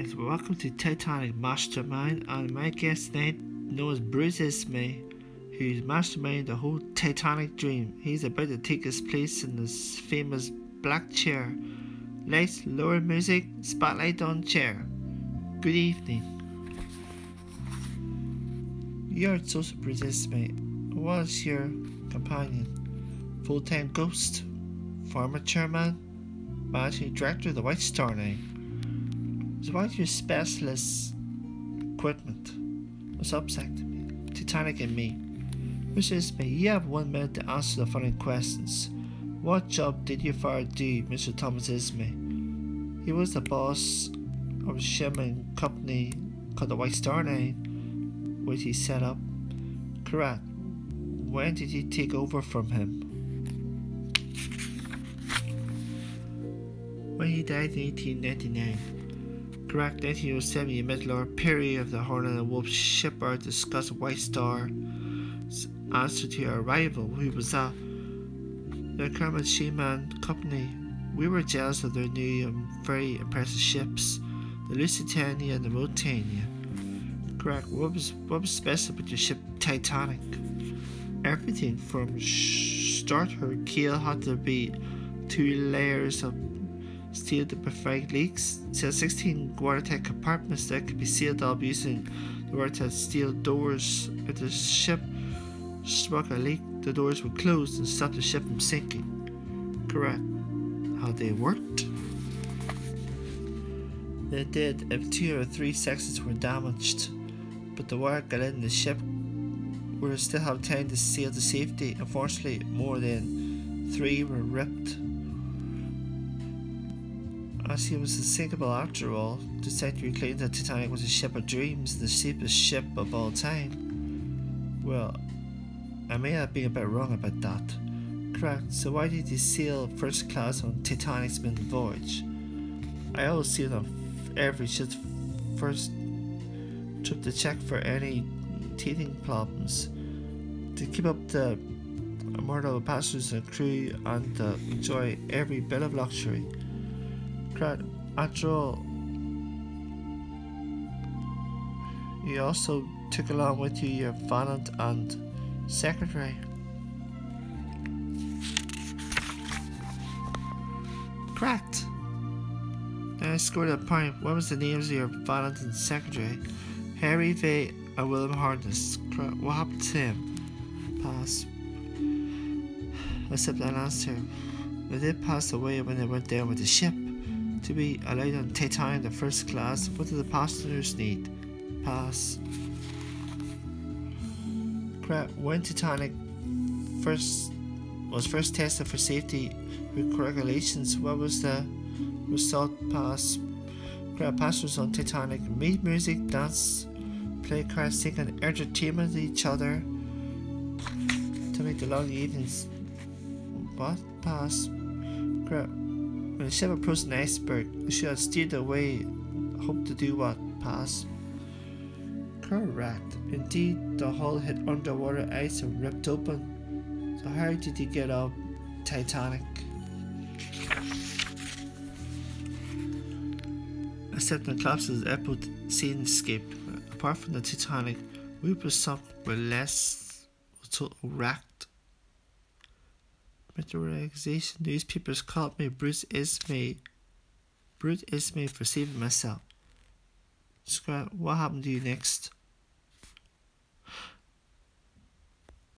Welcome to Titanic Mastermind, and my guest tonight knows Bruce Ismay, who's masterminding the whole Titanic dream. He's about to take his place in this famous black chair. Lights, lower music, spotlight on chair. Good evening. You're Joseph Bruce Ismay. Was your companion? Full-time ghost? Former chairman? Managing director of the White Star Line? So why your specialist equipment was upset to me? Titanic and me. Is me. You have one minute to answer the following questions. What job did your father do, Mr. Thomas Ismay? He was the boss of a shipping company called the White Star Line, which he set up. Correct. When did you take over from him? When he died in 1899. Correct 1907 you met Lord Pirrie of the Harland and Wolff shipyard discussed White Star's answer to your arrival. Who was that? The Kermit Seaman Company. We were jealous of their new and very impressive ships, the Lusitania and the Mauretania. Correct. What was what was special about your ship Titanic? Everything from start her keel had to be two layers of steel to prevent leaks. So 16 watertight compartments that could be sealed up using the watertight steel doors. If the ship struck a leak, the doors would close and stop the ship from sinking. Correct. How they worked? They did if two or three sections were damaged, but the wire got in the ship would still have time to seal to safety. Unfortunately, more than three were ripped. As he was unsinkable after all, the century claimed that Titanic was a ship of dreams, the cheapest ship of all time. Well, I may have been a bit wrong about that. Correct, so why did you sail first class on Titanic's maiden voyage? I always sailed on every ship's first trip to check for any teething problems, to keep up the of passengers and crew, and to enjoy every bit of luxury after all, you also took along with you your valet and secretary. Correct. Then I scored a point. What was the names of your valet and secretary? Harry Vey and William Harness. What happened to him? Pass. Except that answer. They did pass away when they went down with the ship to be allowed on Titanic the first class. What do the passengers need? Pass. Crap, when Titanic first was first tested for safety regulations, what was the result? Pass. Crap, passengers on Titanic made music, dance, play cards, sing, and entertainment each other to make the long evenings. What? Pass. Crap. When the ship approached an iceberg, she ship steered away, hoped to do what? Pass. Correct. Indeed, the hull hit underwater ice and ripped open. So how did he get up Titanic? Except the collapses airport scenescape, apart from the Titanic, we were with less wrecked Meteorization newspapers called me Bruce Ismay. Bruce Ismay saving myself. Scott, what happened to you next?